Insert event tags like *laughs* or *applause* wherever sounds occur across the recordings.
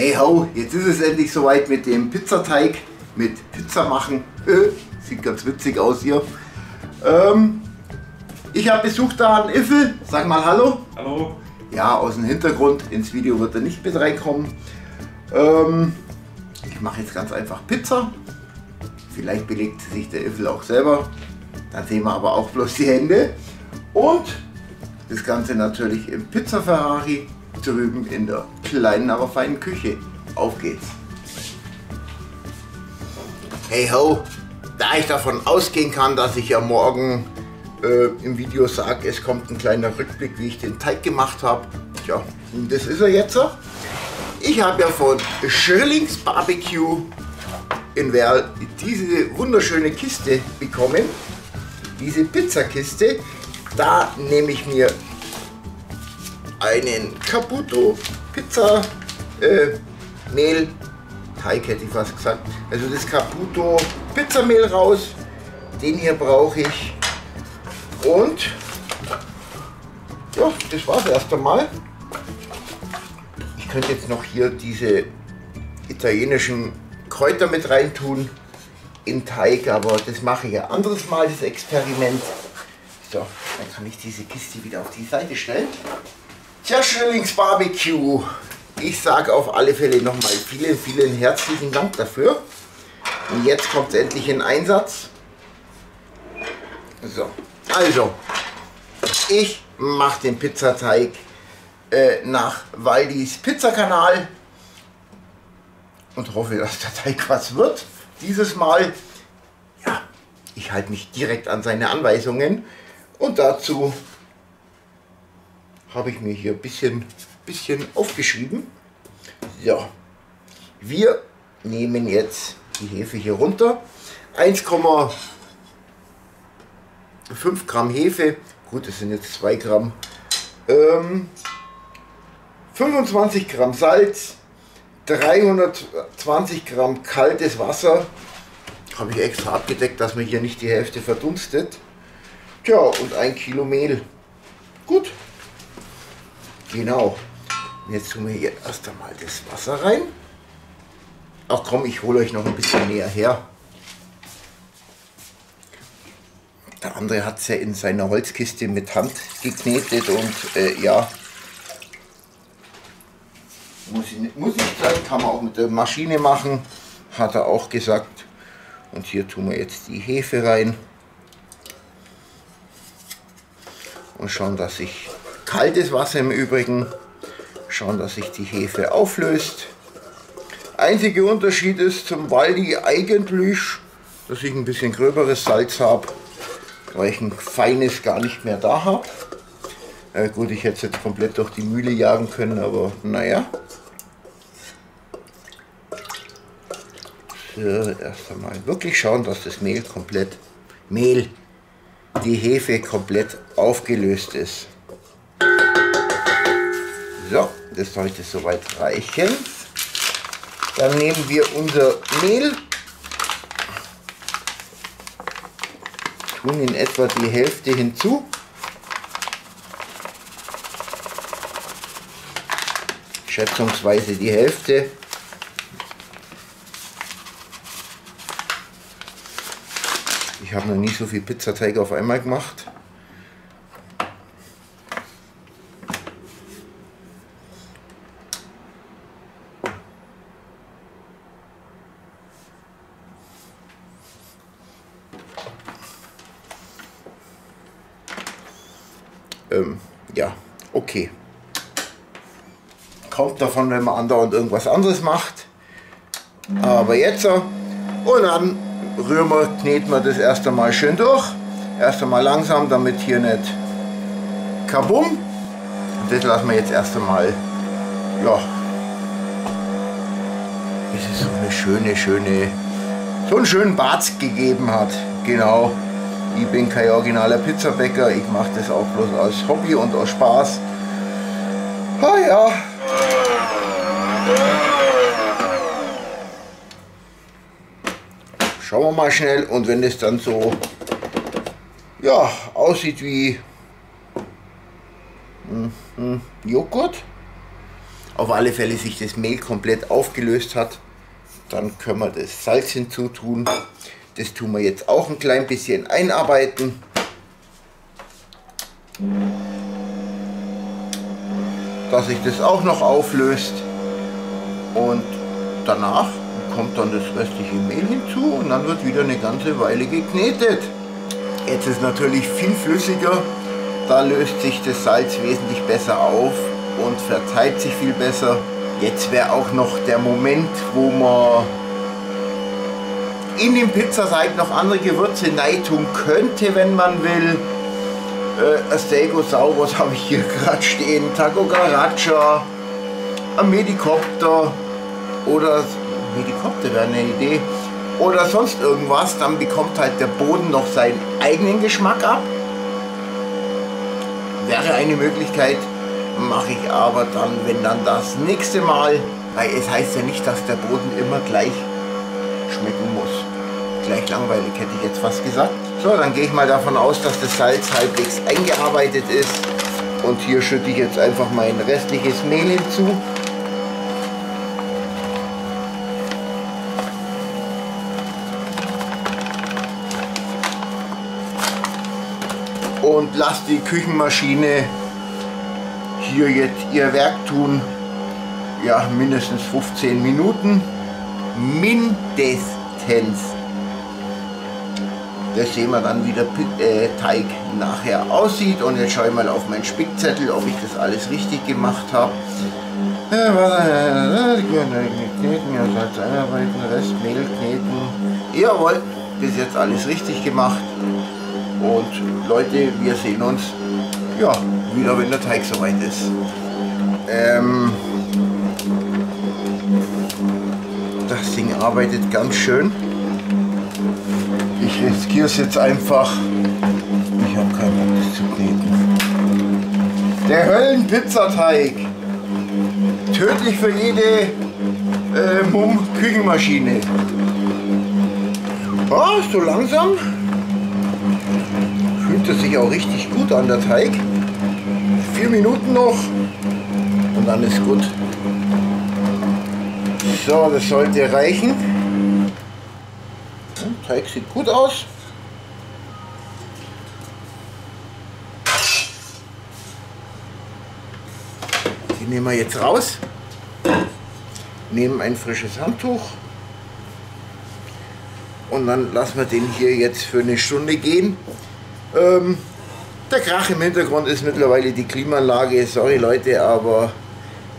Hey ho, jetzt ist es endlich soweit mit dem Pizzateig, mit Pizza machen. Äh, sieht ganz witzig aus hier. Ähm, ich habe Besuch da an Iffel. Sag mal Hallo. Hallo. Ja, aus dem Hintergrund. Ins Video wird er nicht mit reinkommen. Ähm, ich mache jetzt ganz einfach Pizza. Vielleicht belegt sich der Iffel auch selber. Dann sehen wir aber auch bloß die Hände. Und das Ganze natürlich im Pizza Ferrari drüben in der kleinen, aber feinen Küche. Auf geht's. Hey ho, da ich davon ausgehen kann, dass ich ja morgen äh, im Video sage, es kommt ein kleiner Rückblick, wie ich den Teig gemacht habe. Tja, das ist er jetzt. Ich habe ja von Schirlings Barbecue in Werl diese wunderschöne Kiste bekommen. Diese Pizzakiste. Da nehme ich mir einen Caputo Pizza äh, Mehl Teig hätte ich fast gesagt. Also das Caputo Pizzamehl raus. Den hier brauche ich. Und ja, das war es erst einmal. Ich könnte jetzt noch hier diese italienischen Kräuter mit reintun in Teig, aber das mache ich ja anderes Mal, das Experiment. So, dann kann ich diese Kiste wieder auf die Seite stellen. Tja, Schillings Barbecue. Ich sage auf alle Fälle nochmal vielen, vielen herzlichen Dank dafür. Und jetzt kommt es endlich in Einsatz. So, also, ich mache den Pizzateig äh, nach Waldis Pizzakanal und hoffe, dass der Teig was wird. Dieses Mal, ja, ich halte mich direkt an seine Anweisungen und dazu habe ich mir hier ein bisschen, bisschen aufgeschrieben. So, wir nehmen jetzt die Hefe hier runter. 1,5 Gramm Hefe, gut, das sind jetzt 2 Gramm. Ähm, 25 Gramm Salz, 320 Gramm kaltes Wasser. Habe ich extra abgedeckt, dass mir hier nicht die Hälfte verdunstet. Tja, und ein Kilo Mehl. Gut. Genau. Jetzt tun wir hier erst einmal das Wasser rein. Ach komm, ich hole euch noch ein bisschen näher her. Der andere hat es ja in seiner Holzkiste mit Hand geknetet und äh, ja, muss ich, muss ich sein, kann man auch mit der Maschine machen, hat er auch gesagt. Und hier tun wir jetzt die Hefe rein. Und schauen, dass sich kaltes Wasser im Übrigen, schauen, dass sich die Hefe auflöst. Einziger Unterschied ist zum Waldi eigentlich, dass ich ein bisschen gröberes Salz habe, weil ich ein feines gar nicht mehr da habe. Äh, gut, ich hätte es jetzt komplett durch die Mühle jagen können, aber naja. So, erst einmal wirklich schauen, dass das Mehl komplett, Mehl, die Hefe komplett aufgelöst ist. Das sollte soweit reichen. Dann nehmen wir unser Mehl, tun in etwa die Hälfte hinzu. Schätzungsweise die Hälfte. Ich habe noch nie so viel Pizzateig auf einmal gemacht. Ähm, ja, okay. Kommt davon, wenn man andauernd irgendwas anderes macht. Aber jetzt so. Und dann rühren wir, kneten wir das erst einmal schön durch. Erst einmal langsam, damit hier nicht kabum. Das lassen wir jetzt erst einmal, ja, es so eine schöne, schöne, so einen schönen Bart gegeben hat. Genau. Ich bin kein originaler Pizzabäcker, ich mache das auch bloß aus Hobby und aus Spaß. Ah ja. Schauen wir mal schnell und wenn es dann so ja, aussieht wie hm, hm, Joghurt, auf alle Fälle sich das Mehl komplett aufgelöst hat, dann können wir das Salz hinzutun. Das tun wir jetzt auch ein klein bisschen einarbeiten. Dass sich das auch noch auflöst. Und danach kommt dann das restliche Mehl hinzu und dann wird wieder eine ganze Weile geknetet. Jetzt ist natürlich viel flüssiger, da löst sich das Salz wesentlich besser auf und verteilt sich viel besser. Jetzt wäre auch noch der Moment, wo man in den Pizzateig noch andere Gewürze tun könnte, wenn man will. Äh, Stegosaurus habe ich hier *laughs* gerade stehen, Taco Garaccia, ein Medikopter oder Medikopter wäre eine Idee oder sonst irgendwas, dann bekommt halt der Boden noch seinen eigenen Geschmack ab. Wäre eine Möglichkeit, mache ich aber dann, wenn dann das nächste Mal, weil es heißt ja nicht, dass der Boden immer gleich schmecken muss. Gleich langweilig hätte ich jetzt fast gesagt. So, dann gehe ich mal davon aus, dass das Salz halbwegs eingearbeitet ist. Und hier schütte ich jetzt einfach mein restliches Mehl hinzu. Und lasse die Küchenmaschine hier jetzt ihr Werk tun. Ja, mindestens 15 Minuten. Mindestens. Das sehen wir dann, wie der äh, Teig nachher aussieht. Und jetzt schaue ich mal auf meinen Spickzettel, ob ich das alles richtig gemacht habe. Jawohl, bis jetzt alles richtig gemacht. Und Leute, wir sehen uns ja, wieder wenn der Teig soweit ist. Ähm, das Ding arbeitet ganz schön. Ich riskiere es jetzt einfach. Ich habe keinen Bock, das zu kneten. Der Höllenpizzateig. Tödlich für jede äh, Mumm-Küchenmaschine. Oh, so langsam fühlt es sich auch richtig gut an, der Teig. Vier Minuten noch und dann ist gut. So, das sollte reichen. Teig sieht gut aus. Die nehmen wir jetzt raus. Nehmen ein frisches Handtuch. Und dann lassen wir den hier jetzt für eine Stunde gehen. Ähm, der Krach im Hintergrund ist mittlerweile die Klimaanlage. Sorry Leute, aber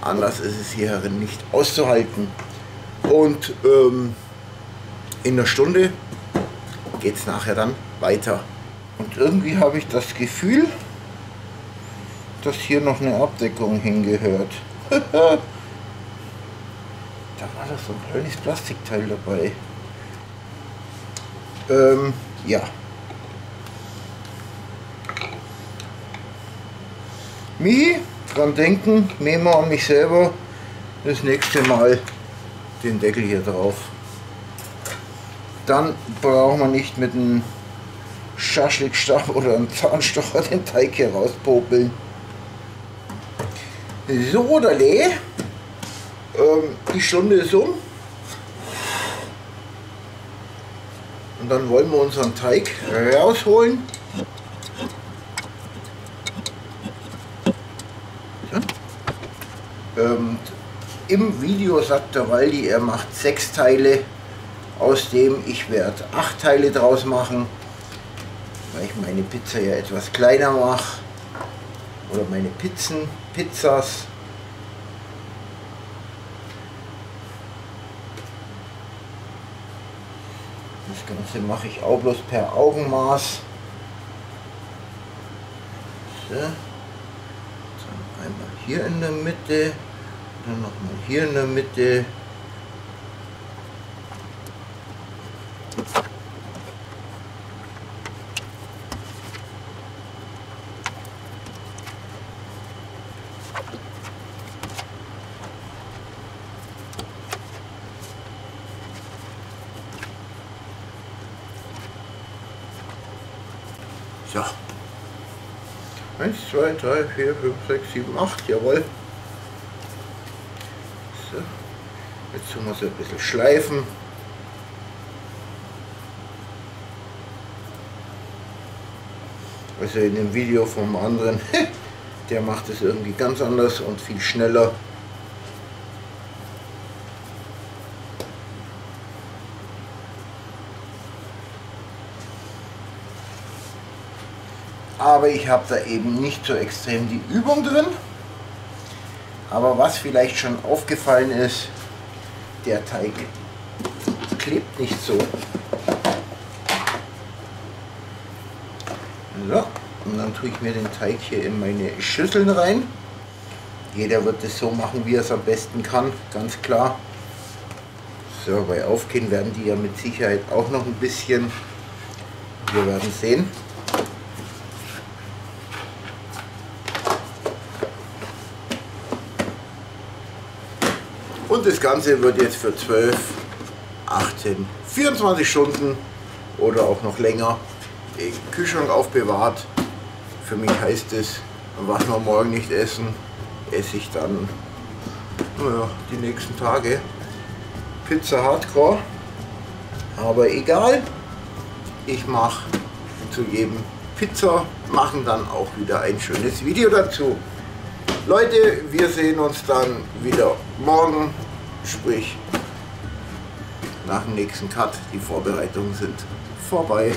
anders ist es hier nicht auszuhalten. Und ähm, in einer Stunde geht es nachher dann weiter. Und irgendwie habe ich das Gefühl, dass hier noch eine Abdeckung hingehört. *laughs* da war doch so ein kleines Plastikteil dabei. Ähm, ja. Michi, dran denken, nehmen wir an mich selber das nächste Mal den Deckel hier drauf. Dann brauchen wir nicht mit einem Schaschlikstab oder einem Zahnstocher den Teig hier rauspopeln. So, oder ähm, die Stunde ist um. Und dann wollen wir unseren Teig rausholen. Ähm, Im Video sagt der Waldi, er macht sechs Teile, aus dem ich werde acht Teile draus machen, weil ich meine Pizza ja etwas kleiner mache. Oder meine Pizzen, Pizzas. Das Ganze mache ich auch bloß per Augenmaß. So. Dann einmal hier in der Mitte. Dann nochmal hier in der Mitte. So. 1, 2, 3, 4, 5, 6, 7, 8, jawohl. Jetzt tun wir so ein bisschen schleifen. Also in dem Video vom anderen, *laughs* der macht es irgendwie ganz anders und viel schneller. aber ich habe da eben nicht so extrem die Übung drin. Aber was vielleicht schon aufgefallen ist, der Teig klebt nicht so. So, und dann tue ich mir den Teig hier in meine Schüsseln rein. Jeder wird es so machen, wie er es am besten kann, ganz klar. So, bei Aufgehen werden die ja mit Sicherheit auch noch ein bisschen. Wir werden sehen. Und das Ganze wird jetzt für 12, 18, 24 Stunden oder auch noch länger im Kühlschrank aufbewahrt. Für mich heißt es, was wir morgen nicht essen, esse ich dann naja, die nächsten Tage. Pizza Hardcore. Aber egal, ich mache zu jedem Pizza machen dann auch wieder ein schönes Video dazu. Leute, wir sehen uns dann wieder morgen, sprich nach dem nächsten Cut. Die Vorbereitungen sind vorbei.